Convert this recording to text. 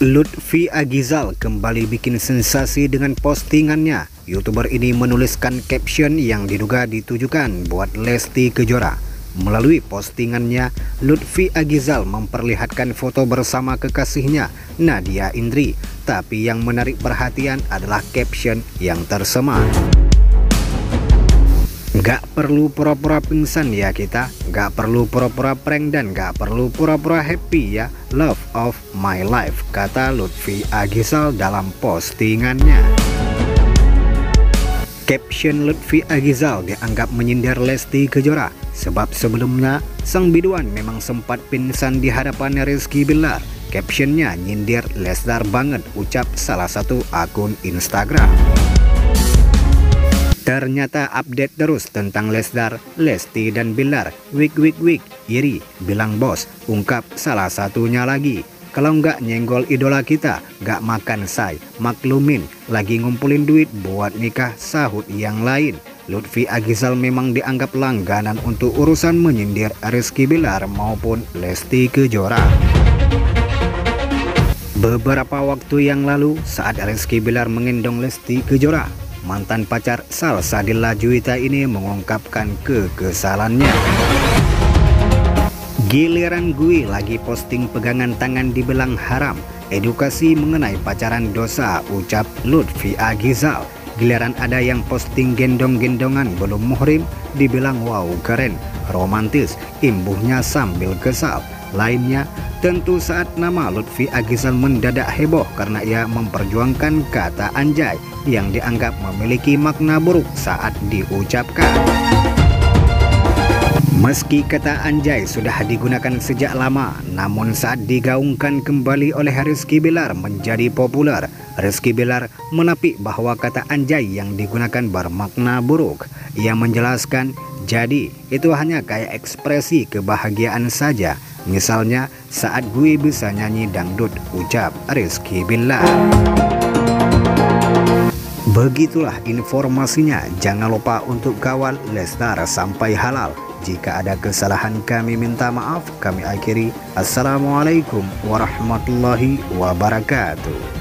Lutfi Agizal kembali bikin sensasi dengan postingannya. Youtuber ini menuliskan caption yang diduga ditujukan buat Lesti Kejora. Melalui postingannya, Lutfi Agizal memperlihatkan foto bersama kekasihnya, Nadia Indri. Tapi yang menarik perhatian adalah caption yang tersemar. Gak perlu pura-pura pingsan ya kita. Gak perlu pura-pura prank dan gak perlu pura-pura happy ya. Love of my life Kata Lutfi Agizal dalam postingannya. Caption Lutfi Agizal dianggap menyindir Lesti Kejora. Sebab sebelumnya sang biduan memang sempat pingsan di hadapan Rizky Billar Captionnya nyindir Leslar banget ucap salah satu akun Instagram Ternyata update terus tentang Lesdar, Lesti dan Bilar. Wik wik wik, iri, bilang bos, ungkap salah satunya lagi. Kalau nggak nyenggol idola kita, nggak makan say, maklumin, lagi ngumpulin duit buat nikah sahut yang lain. Lutfi Agizal memang dianggap langganan untuk urusan menyindir Rizky Bilar maupun Lesti Kejora. Beberapa waktu yang lalu saat Rizky Bilar mengendong Lesti Kejora, mantan pacar Salsadilla Juwita ini mengungkapkan kekesalannya. Giliran gue lagi posting pegangan tangan di belang haram, edukasi mengenai pacaran dosa, ucap Lutfi Agizal. Giliran ada yang posting gendong-gendongan belum muhrim, dibilang wow keren, romantis, imbuhnya sambil kesal. Lainnya, tentu saat nama Lutfi Agizal mendadak heboh karena ia memperjuangkan kata anjay yang dianggap memiliki makna buruk saat diucapkan. Meski kata anjay sudah digunakan sejak lama, namun saat digaungkan kembali oleh Rizky Bilar menjadi populer, Rizky Bilar menapik bahwa kata anjay yang digunakan bermakna buruk. Ia menjelaskan, jadi itu hanya kayak ekspresi kebahagiaan saja. Misalnya saat gue bisa nyanyi dangdut, ucap Rizky Bilar. Begitulah informasinya. Jangan lupa untuk kawal Lestar sampai halal. Jika ada kesalahan kami minta maaf. Kami akhiri. Assalamualaikum warahmatullahi wabarakatuh.